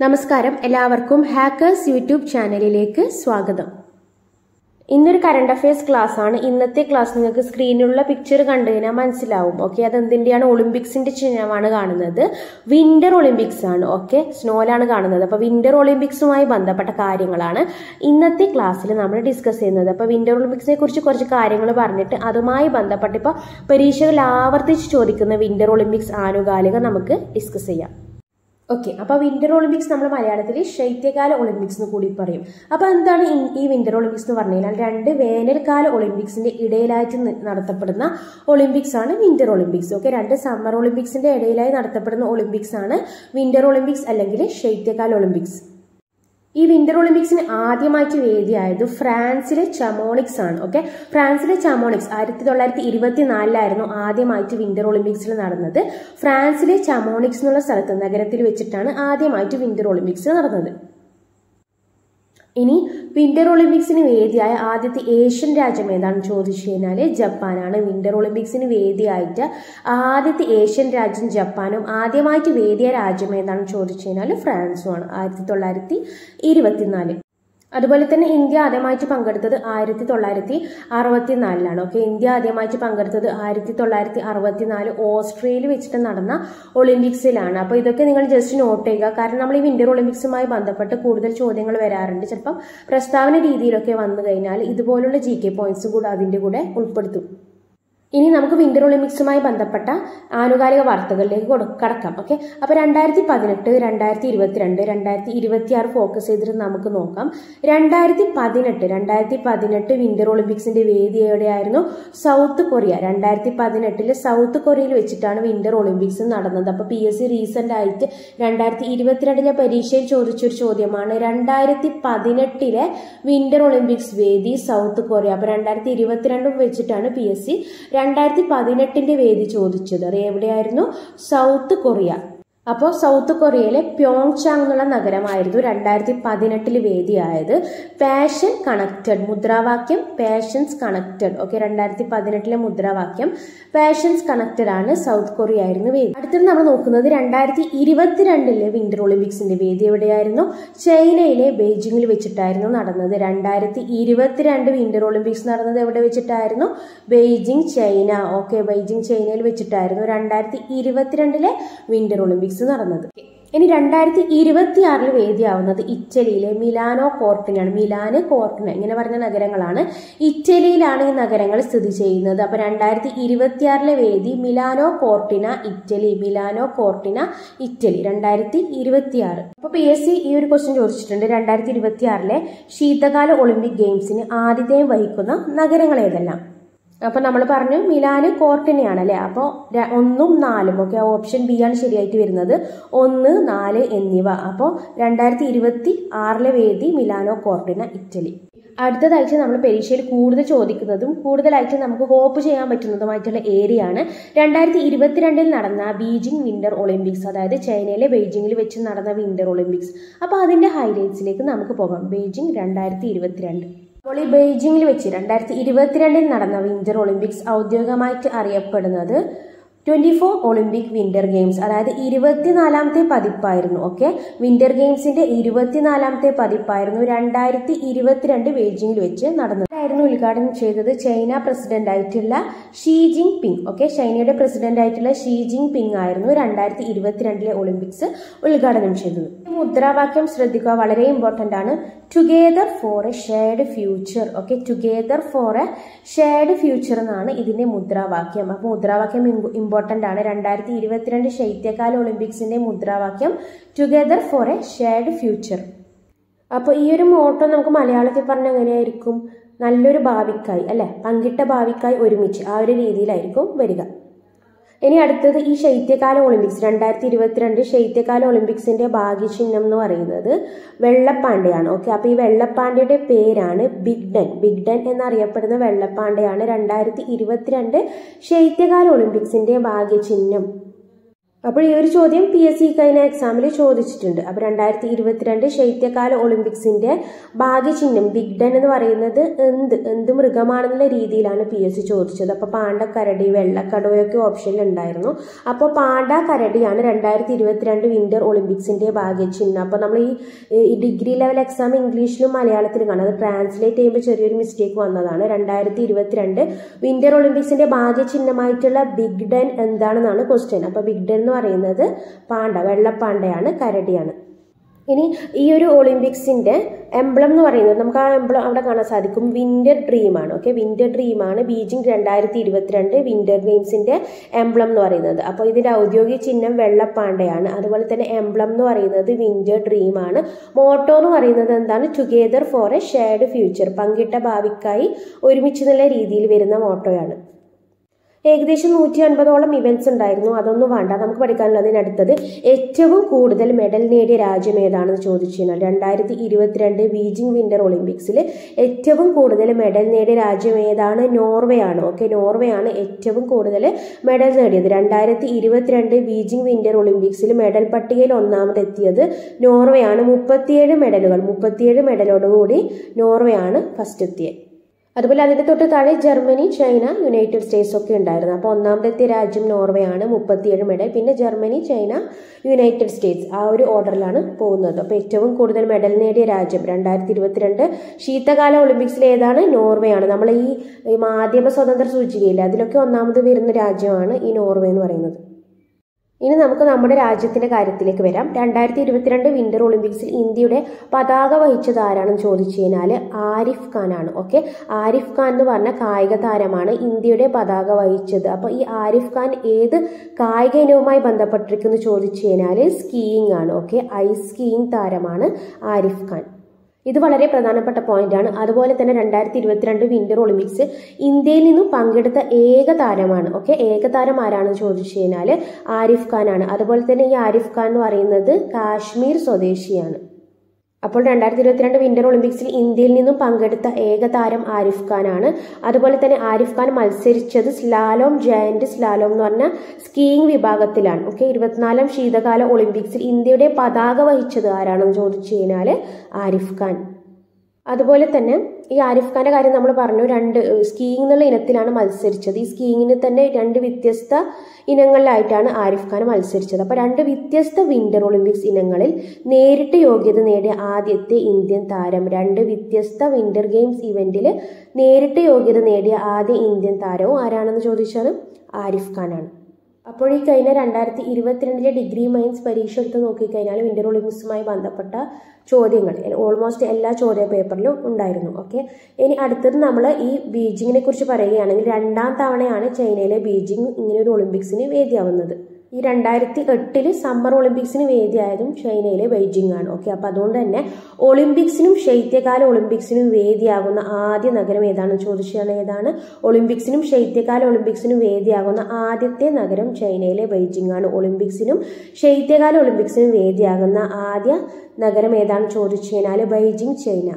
നമസ്കാരം. എല്ലാവർക്കും hackers YouTube ചാനലിലേക്ക് സ്വാഗതം. ഇന്നൊരു കറണ്ട് അഫയേഴ്സ് ക്ലാസ് ആണ് ഇന്നത്തെ ക്ലാസ് നിങ്ങൾക്ക് സ്ക്രീനിലുള്ള പിക്ചർ കണ്ടു കഴിഞ്ഞാൽ മനസ്സിലാവും. ഓക്കെ അത് എന്തിന്റെയാണ് ഒളിമ്പിക്സിന്റെ ചിഹ്നമാണ് കാണുന്നത്. വിന്റർ ഒളിമ്പിക്സ് ആണ്. ഓക്കെ സ്നോയിലാണ് കാണുന്നത്. അപ്പൊ വിന്റർ ഒളിമ്പിക്സുമായി ബന്ധപ്പെട്ട കാര്യങ്ങളാണ് ഇന്നത്തെ ക്ലാസ്സിൽ നമ്മൾ ഡിസ്കസ് ചെയ്യുന്നത്. അപ്പൊ വിന്റർ ഒളിമ്പിക്സിനെ കുറിച്ച് കുറച്ച് കാര്യങ്ങൾ പറഞ്ഞിട്ട് അതുമായി ബന്ധപ്പെട്ട് ഇപ്പോൾ പരീക്ഷകൾ ആവർത്തിച്ച് ചോദിക്കുന്ന വിന്റർ ഒളിമ്പിക്സ് ആനുകാലിക നമുക്ക് ഡിസ്കസ് ചെയ്യാം. ഓക്കെ അപ്പോൾ വിന്റർ ഒളിമ്പിക്സ് നമ്മൾ മലയാളത്തിൽ ശൈത്യകാല ഒളിമ്പിക്സ് എന്ന് കൂടി പറയും. അപ്പോൾ എന്താണ് ഈ- വിന്റർ ഒളിമ്പിക്സ് എന്ന് പറഞ്ഞു കഴിഞ്ഞാൽ രണ്ട് വേനൽക്കാല ഒളിമ്പിക്സിന്റെ ഇടയിലായിട്ട് നടത്തപ്പെടുന്ന ഒളിമ്പിക്സ് ആണ് വിന്റർ ഒളിമ്പിക്സ് ഓക്കെ രണ്ട് സമ്മർ ഒളിമ്പിക്സിന്റെ ഇടയിലായി നടത്തപ്പെടുന്ന ഒളിമ്പിക്സ് ആണ് വിന്റർ ഒളിമ്പിക്സ് അല്ലെങ്കിൽ ശൈത്യകാല ഒളിമ്പിക്സ് ഈ വിന്റർ ഒളിമ്പിക്സിന് ആദ്യമായിട്ട് വേദിയായത് ഫ്രാൻസിലെ ചമോണിക്സ് ആണ് ഓക്കെ ഫ്രാൻസിലെ ചമോണിക്സ് ആയിരത്തി തൊള്ളായിരത്തി ഇരുപത്തിനാലിലായിരുന്നു ആദ്യമായിട്ട് വിന്റർ ഒളിമ്പിക്സിൽ നടന്നത്. ഫ്രാൻസിലെ ചമോണിക്സ് എന്നുള്ള സ്ഥലത്ത് നഗരത്തിൽ വെച്ചിട്ടാണ് ആദ്യമായിട്ട് വിന്റർ ഒളിമ്പിക്സ് നടന്നത്. ഇനി വിന്റർ ഒളിമ്പിക്സിന് വേദിയായ ആദ്യത്തെ ഏഷ്യൻ രാജ്യം ഏതാണെന്ന് ചോദിച്ചു കഴിഞ്ഞാൽ ജപ്പാനാണ്. വിന്റർ ഒളിമ്പിക്സിന് വേദിയായിട്ട് ആദ്യത്തെ ഏഷ്യൻ രാജ്യം ജപ്പാനും ആദ്യമായിട്ട് വേദിയായ രാജ്യം ഏതാണെന്ന് ചോദിച്ചു കഴിഞ്ഞാൽ ഫ്രാൻസുമാണ് ആയിരത്തി തൊള്ളായിരത്തി ഇരുപത്തിനാല്. അതുപോലെ തന്നെ ഇന്ത്യ ആദ്യമായിട്ട് പങ്കെടുത്തത് ആയിരത്തി തൊള്ളായിരത്തി അറുപത്തിനാലിലാണ്. ഓക്കെ ഇന്ത്യ ആദ്യമായിട്ട് പങ്കെടുത്തത് ആയിരത്തി തൊള്ളായിരത്തി അറുപത്തിനാല് ഓസ്ട്രേലിയയിൽ വെച്ചിട്ട് നടന്ന ഒളിമ്പിക്സിലാണ്. അപ്പോൾ ഇതൊക്കെ നിങ്ങൾ ജസ്റ്റ് നോട്ട് ചെയ്യുക. കാരണം നമ്മൾ ഈ വിന്റർ ഒളിമ്പിക്സുമായി ബന്ധപ്പെട്ട് കൂടുതൽ ചോദ്യങ്ങൾ വരാറുണ്ട്. ചിലപ്പം പ്രസ്താവന രീതിയിലൊക്കെ വന്നു കഴിഞ്ഞാൽ ഇതുപോലുള്ള ജി കെ പോയിന്റ്സ് കൂടെ അതിന്റെ കൂടെ ഉൾപ്പെടുത്തും. ഇനി നമുക്ക് വിന്റർ ഒളിമ്പിക്സുമായി ബന്ധപ്പെട്ട ആനുകാലിക വാർത്തകളിലേക്ക് കൊടു- കടക്കാം. ഓക്കെ അപ്പൊ രണ്ടായിരത്തി പതിനെട്ട് രണ്ടായിരത്തി ഇരുപത്തിരണ്ട് രണ്ടായിരത്തി ഇരുപത്തി ആറ് ഫോക്കസ് ചെയ്തിട്ട് നമുക്ക് നോക്കാം. രണ്ടായിരത്തി പതിനെട്ട് രണ്ടായിരത്തി പതിനെട്ട് വിന്റർ ഒളിമ്പിക്സിന്റെ വേദി എവിടെയായിരുന്നു? South Korea. രണ്ടായിരത്തി പതിനെട്ടിൽ സൗത്ത് കൊറിയയിൽ വെച്ചിട്ടാണ് വിന്റർ ഒളിമ്പിക്സ് നടന്നത്. അപ്പൊ പി എസ് സി റീസെന്റ് ആയിട്ട് രണ്ടായിരത്തി ഇരുപത്തിരണ്ടിലെ പരീക്ഷയിൽ ചോദിച്ചൊരു ചോദ്യമാണ്. രണ്ടായിരത്തി പതിനെട്ടിലെ വിന്റർ ഒളിമ്പിക്സ് വേദി സൗത്ത് കൊറിയ. അപ്പൊ രണ്ടായിരത്തി ഇരുപത്തിരണ്ടും വെച്ചിട്ടാണ് പി എസ് സി രണ്ടായിരത്തി പതിനെട്ടിന്റെ വേദി ചോദിച്ചത്. എവിടെയായിരുന്നു? South Korea. അപ്പോൾ സൗത്ത് കൊറിയയിലെ പ്യോങ്ചാങ് എന്നുള്ള നഗരമായിരുന്നു രണ്ടായിരത്തി പതിനെട്ടിൽ വേദിയായത്. പാഷൻ കണക്റ്റഡ് മുദ്രാവാക്യം പാഷൻസ് കണക്റ്റഡ് ഓക്കെ രണ്ടായിരത്തി പതിനെട്ടിലെ മുദ്രാവാക്യം പാഷൻസ് കണക്റ്റഡ് ആണ് സൗത്ത് കൊറിയ ആയിരുന്നു വേദി. അടുത്തത് നമ്മൾ നോക്കുന്നത് രണ്ടായിരത്തി ഇരുപത്തിരണ്ടിലെ വിന്റർ ഒളിമ്പിക്സിന്റെ വേദി എവിടെയായിരുന്നു? ചൈനയിലെ ബെയ്ജിങ്ങിൽ വെച്ചിട്ടായിരുന്നു നടന്നത്. രണ്ടായിരത്തി ഇരുപത്തിരണ്ട് വിന്റർ ഒളിമ്പിക്സ് നടന്നത് എവിടെ വെച്ചിട്ടായിരുന്നു? Beijing China. ഓക്കെ ബെയ്ജിങ് ചൈനയിൽ വെച്ചിട്ടായിരുന്നു. രണ്ടായിരത്തി ഇരുപത്തിരണ്ടിലെ വിന്റർ ഒളിമ്പിക്സ് നടന്നത്. ഇനി രണ്ടായിരത്തി ഇരുപത്തി ആറിൽ വേദിയാവുന്നത് ഇറ്റലിയിലെ മിലാനോ കോർട്ടിനാണ്. മിലാന് കോർട്ടിന് ഇങ്ങനെ പറഞ്ഞ നഗരങ്ങളാണ് ഇറ്റലിയിലാണ് ഈ നഗരങ്ങൾ സ്ഥിതി ചെയ്യുന്നത്. അപ്പൊ രണ്ടായിരത്തി ഇരുപത്തി ആറിലെ വേദി Milano Cortina Italy Milano Cortina Italy. രണ്ടായിരത്തി ഇരുപത്തി ആറ് അപ്പൊ പി എസ് സി ഈ ഒരു ക്വസ്റ്റ്യൻ ചോദിച്ചിട്ടുണ്ട്. രണ്ടായിരത്തി ഇരുപത്തി ആറിലെ ശീതകാല ഒളിമ്പിക് ഗെയിംസിന് ആതിഥേയം വഹിക്കുന്ന നഗരങ്ങൾ ഏതെല്ലാം? അപ്പൊ നമ്മൾ പറഞ്ഞു മിലാന് കോർട്ടിനെയാണ് അല്ലെ അപ്പോൾ ഒന്നും നാലും ഓക്കെ ഓപ്ഷൻ ബി ആണ് ശരിയായിട്ട് വരുന്നത്. ഒന്ന് നാല് എന്നിവ. അപ്പോൾ രണ്ടായിരത്തി ഇരുപത്തി ആറിലെ വേദി മിലാനോ കോർട്ടിന ഇറ്റലി. അടുത്തതായിട്ട് നമ്മൾ പരീക്ഷയിൽ കൂടുതൽ ചോദിക്കുന്നതും കൂടുതലായിട്ട് നമുക്ക് ഹോപ്പ് ചെയ്യാൻ പറ്റുന്നതുമായിട്ടുള്ള ഏരിയ ആണ് രണ്ടായിരത്തി ഇരുപത്തിരണ്ടിൽ നടന്ന ബീജിംഗ് വിന്റർ ഒളിമ്പിക്സ് അതായത് ചൈനയിലെ ബെയ്ജിങ്ങിൽ വെച്ച് നടന്ന വിന്റർ ഒളിമ്പിക്സ്. അപ്പോൾ അതിന്റെ ഹൈലൈറ്റ്സിലേക്ക് നമുക്ക് പോകാം. ബെയ്ജിംഗ് രണ്ടായിരത്തി അപ്പോൾ ഈ ബെയ്ജിങ്ങിൽ വെച്ച് രണ്ടായിരത്തി ഇരുപത്തിരണ്ടിൽ നടന്ന വിന്റർ ഒളിമ്പിക്സ് ഔദ്യോഗികമായിട്ട് അറിയപ്പെടുന്നത് twenty four Olympic winter games അതായത് ഇരുപത്തിനാലാമത്തെ പതിപ്പായിരുന്നു ഓക്കെ വിന്റർ ഗെയിംസിന്റെ ഇരുപത്തിനാലാമത്തെ പതിപ്പായിരുന്നു രണ്ടായിരത്തി ഇരുപത്തിരണ്ട് ബെയ്ജിങ്ങിൽ വെച്ച് നടന്നത്. ആയിരുന്നു ഉദ്ഘാടനം ചെയ്തത് ചൈന പ്രസിഡന്റ് ആയിട്ടുള്ള ഷീ ജിങ് പിങ് ഓക്കെ ചൈനയുടെ പ്രസിഡന്റ് ആയിട്ടുള്ള ഷീ ജിങ് പിങ് ആയിരുന്നു രണ്ടായിരത്തി ഇരുപത്തിരണ്ടിലെ ഒളിമ്പിക്സ് ഉദ്ഘാടനം ചെയ്തത്. മുദ്രാവാക്യം ശ്രദ്ധിക്കുക വളരെ ഇമ്പോർട്ടന്റ് ആണ്. Together for a shared future okay together for a shared future എന്നാണ് ഇതിന്റെ മുദ്രാവാക്യം. അപ്പോൾ മുദ്രാവാക്യം ഇമ്പോർട്ടന്റ് ആണ്. രണ്ടായിരത്തി ഇരുപത്തിരണ്ട് ശൈത്യകാല ഒളിമ്പിക്സിന്റെ മുദ്രാവാക്യം together for a shared future അപ്പോൾ ഈ ഒരു മോട്ടോ നമുക്ക് മലയാളത്തിൽ പറഞ്ഞ എങ്ങനെയായിരിക്കും? നല്ലൊരു ഭാവിക്കായി അല്ലേ? പങ്കിട്ട ഭാവിക്കായി ഒരുമിച്ച് ആ ഒരു രീതിയിലായിരിക്കും വരിക. ഇനി അടുത്തത് ഈ ശൈത്യകാല ഒളിമ്പിക്സ്. രണ്ടായിരത്തി ഇരുപത്തിരണ്ട് ശൈത്യകാല ഒളിമ്പിക്സിന്റെ ഭാഗ്യചിഹ്നം എന്ന് പറയുന്നത് വെള്ളപ്പാണ്ടയാണ് ഓക്കെ അപ്പൊ ഈ വെള്ളപ്പാണ്ടയുടെ പേരാണ് ബിഗ് ഡൻ ബിഗ് ഡൻ എന്നറിയപ്പെടുന്ന വെള്ളപ്പാണ്ടയാണ് രണ്ടായിരത്തി ഇരുപത്തിരണ്ട് ശൈത്യകാല ഒളിമ്പിക്സിന്റെ ഭാഗ്യചിഹ്നം. അപ്പോൾ ഈ ഒരു ചോദ്യം പി എസ് സി കഴിഞ്ഞ എക്സാമിൽ ചോദിച്ചിട്ടുണ്ട്. അപ്പോൾ രണ്ടായിരത്തി ഇരുപത്തിരണ്ട് ശൈത്യകാല ഒളിമ്പിക്സിന്റെ ഭാഗ്യചിഹ്നം ബിഗ്ഡൻ എന്ന് പറയുന്നത് എന്ത്? എന്ത് മൃഗമാണെന്നുള്ള രീതിയിലാണ് പി എസ് സി ചോദിച്ചത്. അപ്പോൾ പാണ്ട കരടി വെള്ളക്കടവയൊക്കെ ഓപ്ഷനിൽ ഉണ്ടായിരുന്നു. അപ്പോൾ പാണ്ട കരടിയാണ് രണ്ടായിരത്തി ഇരുപത്തിരണ്ട് വിന്റർ ഒളിമ്പിക്സിന്റെ ഭാഗ്യചിഹ്നം. അപ്പോൾ നമ്മൾ ഈ ഡിഗ്രി ലെവൽ എക്സാം ഇംഗ്ലീഷിലും മലയാളത്തിലും കാണാം. അത് ട്രാൻസ്ലേറ്റ് ചെയ്യുമ്പോൾ ചെറിയൊരു മിസ്റ്റേക്ക് വന്നതാണ്. രണ്ടായിരത്തി ഇരുപത്തിരണ്ട് വിന്റർ ഒളിമ്പിക്സിന്റെ ഭാഗ്യചിഹ്നമായിട്ടുള്ള ബിഗ്ഡൻ എന്താണെന്നാണ് ക്വസ്റ്റ്യൻ അപ്പോൾ ബിഗ്ഡൻ എന്ന് പറയുന്നത് പാണ്ട വെള്ളപ്പാണ്ടയാണ് കരടിയാണ്. ഇനി ഈ ഒരു ഒളിമ്പിക്സിന്റെ എംബ്ലം എന്ന് പറയുന്നത് നമുക്ക് ആ എംബ്ലം അവിടെ കാണാൻ സാധിക്കും. വിന്റർ ഡ്രീമാണ് ഓക്കെ വിന്റർ ഡ്രീമാണ് ബീജിംഗ് രണ്ടായിരത്തി ഇരുപത്തിരണ്ട് വിന്റർ ഗെയിംസിന്റെ എംബ്ലം എന്ന് പറയുന്നത്. അപ്പോൾ ഇതിന്റെ ഔദ്യോഗിക ചിഹ്നം വെള്ളപ്പാണ്ടയാണ്. അതുപോലെ തന്നെ എംബ്ലം എന്ന് പറയുന്നത് വിന്റർ ഡ്രീമാണ് മോട്ടോ എന്ന് പറയുന്നത് എന്താണ്? Together for a shared future പങ്കിട്ട ഭാവിക്കായി ഒരുമിച്ച് നല്ല രീതിയിൽ വരുന്ന മോട്ടോയാണ്. ഏകദേശം നൂറ്റി അൻപതോളം ഇവന്റ്സ് ഉണ്ടായിരുന്നു. അതൊന്നും വേണ്ട. നമുക്ക് പഠിക്കാനുള്ളതിനടുത്തത് ഏറ്റവും കൂടുതൽ മെഡൽ നേടിയ രാജ്യം ഏതാണെന്ന് ചോദിച്ചു കഴിഞ്ഞാൽ രണ്ടായിരത്തി ഇരുപത്തിരണ്ട് ബീജിംഗ് വിന്റർ ഒളിമ്പിക്സിൽ ഏറ്റവും കൂടുതൽ മെഡൽ നേടിയ രാജ്യം ഏതാണ്? നോർവേ ആണ്. ഓക്കെ നോർവേ ആണ് ഏറ്റവും കൂടുതൽ മെഡൽ നേടിയത്. രണ്ടായിരത്തി ഇരുപത്തിരണ്ട് ബീജിംഗ് വിന്റർ ഒളിമ്പിക്സിൽ മെഡൽ പട്ടികയിൽ ഒന്നാമതെത്തിയത് നോർവേ ആണ്. മുപ്പത്തിയേഴ് മെഡലുകൾ മുപ്പത്തിയേഴ് മെഡലോടുകൂടി നോർവേ ആണ് ഫസ്റ്റ് എത്തിയത് അതുപോലെ അതിന്റെ തൊട്ട് താഴെ ജർമ്മനി ചൈന യുണൈറ്റഡ് സ്റ്റേറ്റ്സ് ഒക്കെ ഉണ്ടായിരുന്നു. അപ്പോൾ ഒന്നാമത്തെ രാജ്യം നോർവേ ആണ് മുപ്പത്തിയേഴ് മെഡൽ പിന്നെ ജർമ്മനി ചൈന യുണൈറ്റഡ് സ്റ്റേറ്റ്സ് ആ ഒരു ഓർഡറിലാണ് പോകുന്നത്. അപ്പോൾ ഏറ്റവും കൂടുതൽ മെഡൽ നേടിയ രാജ്യം രണ്ടായിരത്തി ഇരുപത്തിരണ്ട് ശീതകാല ഒളിമ്പിക്സിൽ ഏതാണ്? നോർവേ ആണ് നമ്മൾ ഈ മാധ്യമ സ്വതന്ത്ര സൂചികയില്ല അതിലൊക്കെ ഒന്നാമത് വരുന്ന രാജ്യമാണ് ഈ നോർവേ എന്ന് പറയുന്നത്. ഇനി നമുക്ക് നമ്മുടെ രാജ്യത്തിന്റെ കാര്യത്തിലേക്ക് വരാം. രണ്ടായിരത്തി ഇരുപത്തിരണ്ട് വിന്റർ ഒളിമ്പിക്സിൽ ഇന്ത്യയുടെ പതാക വഹിച്ചത് ആരാണെന്ന് ചോദിച്ചു കഴിഞ്ഞാൽ ആരിഫ് ഖാൻ ആണ്. ഓക്കെ ആരിഫ് ഖാൻ എന്ന് പറഞ്ഞ കായിക താരമാണ് ഇന്ത്യയുടെ പതാക വഹിച്ചത്. അപ്പോൾ ഈ ആരിഫ് ഖാൻ ഏത് കായിക ഇനവുമായി ബന്ധപ്പെട്ടിരിക്കുന്നു ചോദിച്ചു കഴിഞ്ഞാൽ സ്കീയിങ് ആണ്. ഓക്കെ ഐസ് സ്കീയിങ് താരമാണ് ആരിഫ് ഖാൻ. ഇത് വളരെ പ്രധാനപ്പെട്ട പോയിന്റാണ് അതുപോലെ തന്നെ രണ്ടായിരത്തി ഇരുപത്തിരണ്ട് വിന്റർ ഒളിമ്പിക്സ് ഇന്ത്യയിൽ നിന്നും പങ്കെടുത്ത ഏക താരമാണ്. ഓക്കെ ഏക താരം ആരാണെന്ന് ചോദിച്ചു കഴിഞ്ഞാൽ ആരിഫ് ഖാൻ ആണ് അതുപോലെ തന്നെ ഈ ആരിഫ് ഖാൻ എന്ന് പറയുന്നത് കാശ്മീർ സ്വദേശിയാണ്. അപ്പോൾ രണ്ടായിരത്തി ഇരുപത്തിരണ്ട് വിന്റർ ഒളിമ്പിക്സിൽ ഇന്ത്യയിൽ നിന്നും പങ്കെടുത്ത ഏക താരം ആരിഫ് ഖാനാണ്. അതുപോലെ തന്നെ ആരിഫ് ഖാൻ മത്സരിച്ചത് സ്ലാലോം ജയന്റ് സ്ലാലോം എന്ന് പറഞ്ഞ സ്കീയിങ് വിഭാഗത്തിലാണ്. ഓക്കെ ഇരുപത്തിനാലാം ശീതകാല ഒളിമ്പിക്സിൽ ഇന്ത്യയുടെ പതാക വഹിച്ചത് ആരാണെന്ന് ചോദിച്ചു കഴിഞ്ഞാൽ ആരിഫ് ഖാൻ. അതുപോലെ തന്നെ ഈ ആരിഫ് ഖാന്റെ കാര്യം നമ്മൾ പറഞ്ഞു രണ്ട് സ്കീയിങ് എന്നുള്ള ഇനത്തിലാണ് മത്സരിച്ചത്. ഈ സ്കീയിങ്ങിന് തന്നെ രണ്ട് വ്യത്യസ്ത ഇനങ്ങളിലായിട്ടാണ് ആരിഫ് ഖാൻ മത്സരിച്ചത്. അപ്പോൾ രണ്ട് വ്യത്യസ്ത വിന്റർ ഒളിമ്പിക്സ് ഇനങ്ങളിൽ നേരിട്ട് യോഗ്യത നേടിയ ആദ്യത്തെ ഇന്ത്യൻ താരം രണ്ട് വ്യത്യസ്ത വിന്റർ ഗെയിംസ് ഇവന്റിൽ നേരിട്ട് യോഗ്യത നേടിയ ആദ്യ ഇന്ത്യൻ താരവും ആരാണെന്ന് ചോദിച്ചാൽ ആരിഫ് ഖാനാണ്. അപ്പോൾ ഈ കഴിഞ്ഞ രണ്ടായിരത്തി ഇരുപത്തിരണ്ടിലെ ഡിഗ്രി മൈൻസ് പരീക്ഷ എടുത്ത് നോക്കിക്കഴിഞ്ഞാൽ വിന്റർ ഒളിമ്പിക്സുമായി ബന്ധപ്പെട്ട ചോദ്യങ്ങൾ ഓൾമോസ്റ്റ് എല്ലാ ചോദ്യ പേപ്പറിലും ഉണ്ടായിരുന്നു ഓക്കെ ഇനി അടുത്തത് നമ്മൾ ഈ ബീജിങ്ങിനെ കുറിച്ച് പറയുകയാണെങ്കിൽ രണ്ടാം തവണയാണ് ചൈനയിലെ ബീജിംഗ് ഇങ്ങനെ ഒരു ഒളിമ്പിക്സിന് വേദിയാവുന്നത്. ഈ രണ്ടായിരത്തി എട്ടിൽ സമ്മർ ഒളിമ്പിക്സിന് വേദിയായതും ചൈനയിലെ ബെയ്ജിംഗ് ആണ് ഓക്കെ അപ്പോൾ അതുകൊണ്ട് തന്നെ ഒളിമ്പിക്സിനും ശൈത്യകാല ഒളിമ്പിക്സിനും വേദിയാകുന്ന ആദ്യ നഗരം ഏതാണെന്ന് ചോദിച്ചാണ് ഏതാണ്? ഒളിമ്പിക്സിനും ശൈത്യകാല ഒളിമ്പിക്സിനും വേദിയാകുന്ന ആദ്യത്തെ നഗരം ചൈനയിലെ ബെയ്ജിംഗ് ആണ് ഒളിമ്പിക്സിനും ശൈത്യകാല ഒളിമ്പിക്സിനും വേദിയാകുന്ന ആദ്യ നഗരം ഏതാണെന്ന് ചോദിച്ചു കഴിഞ്ഞാൽ ബെയ്ജിംഗ് ചൈന.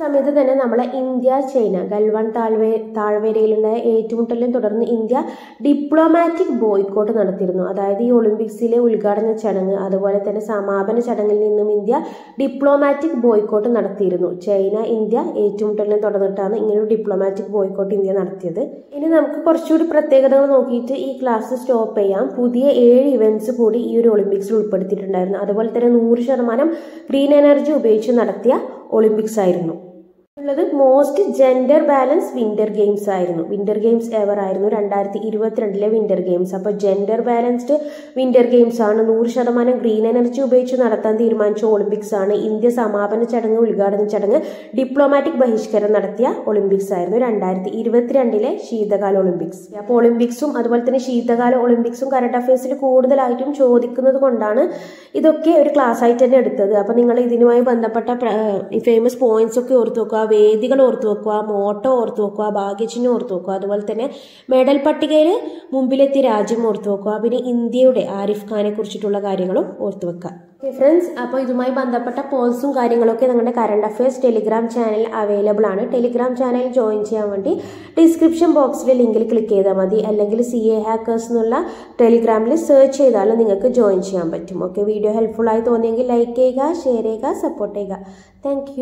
സമയത്ത് തന്നെ നമ്മളെ ഇന്ത്യ ചൈന ഗൽവാൻ താഴ്വേ താഴ്വരയിലുണ്ടായ ഏറ്റുമുട്ടലിനെ തുടർന്ന് ഇന്ത്യ ഡിപ്ലോമാറ്റിക് ബോയ്ക്കോട്ട് നടത്തിയിരുന്നു. അതായത് ഈ ഒളിമ്പിക്സിലെ ഉദ്ഘാടന ചടങ്ങ് അതുപോലെ തന്നെ സമാപന ചടങ്ങിൽ നിന്നും ഇന്ത്യ ഡിപ്ലോമാറ്റിക് ബോയ്ക്കോട്ട് നടത്തിയിരുന്നു. ചൈന ഇന്ത്യ ഏറ്റുമുട്ടലിനെ തുടർന്നിട്ടാണ് ഇങ്ങനെ ഒരു ഡിപ്ലോമാറ്റിക് ബോയ്ക്കോട്ട് ഇന്ത്യ നടത്തിയത്. ഇനി നമുക്ക് കുറച്ചുകൂടി പ്രത്യേകതകൾ നോക്കിയിട്ട് ഈ ക്ലാസ് സ്റ്റോപ്പ് ചെയ്യാം. പുതിയ ഏഴ് ഇവന്റ്സ് കൂടി ഈ ഒരു ഒളിമ്പിക്സിൽ ഉൾപ്പെടുത്തിയിട്ടുണ്ടായിരുന്നു. അതുപോലെ തന്നെ നൂറ് ശതമാനം ഗ്രീൻ എനർജി ഉപയോഗിച്ച് നടത്തിയ ഒളിമ്പിക്സ് ആയിരുന്നു. ഉള്ളത് most gender balance winter games ആയിരുന്നു. വിന്റർ ഗെയിംസ് എവർ ആയിരുന്നു രണ്ടായിരത്തി ഇരുപത്തിരണ്ടിലെ വിന്റർ ഗെയിംസ് അപ്പോൾ ജെൻഡർ ബാലൻസ്ഡ് വിന്റർ ഗെയിംസ് ആണ്. നൂറ് ശതമാനം ഗ്രീൻ എനർജി ഉപയോഗിച്ച് നടത്താൻ തീരുമാനിച്ച ഒളിമ്പിക്സ് ആണ്. ഇന്ത്യ സമാപന ചടങ്ങ് ഉദ്ഘാടന ചടങ്ങ് ഡിപ്ലോമാറ്റിക് ബഹിഷ്കരണം നടത്തിയ ഒളിമ്പിക്സ് ആയിരുന്നു രണ്ടായിരത്തി ഇരുപത്തിരണ്ടിലെ ശീതകാല ഒളിമ്പിക്സ് അപ്പോൾ ഒളിമ്പിക്സും അതുപോലെ തന്നെ ശീതകാല ഒളിമ്പിക്സും കറണ്ട് അഫയേഴ്സിൽ കൂടുതലായിട്ടും ചോദിക്കുന്നത് കൊണ്ടാണ് ഇതൊക്കെ ഒരു ക്ലാസ് ആയിട്ട് തന്നെ എടുത്തത്. അപ്പോൾ നിങ്ങൾ ഇതിനുമായി ബന്ധപ്പെട്ട ഫേമസ് പോയിന്റ്സ് ഒക്കെ ഓർത്തു നോക്കുക. വേദികൾ ഓർത്തു വെക്കുക മോട്ടോ ഓർത്തു വെക്കുക ഭാഗ്യചിഹ്നം ഓർത്തു വെക്കുക. അതുപോലെ തന്നെ മെഡൽ പട്ടികയിൽ മുമ്പിലെത്തിയ രാജ്യം ഓർത്തു വെക്കുക. പിന്നെ ഇന്ത്യയുടെ ആരിഫ് ഖാനെ കുറിച്ചിട്ടുള്ള കാര്യങ്ങളും ഓർത്തു വെക്കുക. ഫ്രണ്ട്സ് അപ്പോൾ ഇതുമായി ബന്ധപ്പെട്ട പോസ്റ്റും കാര്യങ്ങളൊക്കെ നിങ്ങളുടെ current affairs Telegram channel available ആണ്. ടെലിഗ്രാം ചാനൽ ജോയിൻ ചെയ്യാൻ വേണ്ടി ഡിസ്ക്രിപ്ഷൻ ബോക്സിലെ ലിങ്കിൽ ക്ലിക്ക് ചെയ്താൽ മതി. അല്ലെങ്കിൽ സി എ ഹാക്കേഴ്സ് എന്നുള്ള ടെലിഗ്രാമിൽ സെർച്ച് ചെയ്താലും നിങ്ങൾക്ക് ജോയിൻ ചെയ്യാൻ പറ്റും. ഓക്കെ വീഡിയോ ഹെൽപ്ഫുൾ ആയി തോന്നിയെങ്കിൽ ലൈക്ക് ചെയ്യുക ഷെയർ ചെയ്യുക സപ്പോർട്ട് ചെയ്യുക. താങ്ക്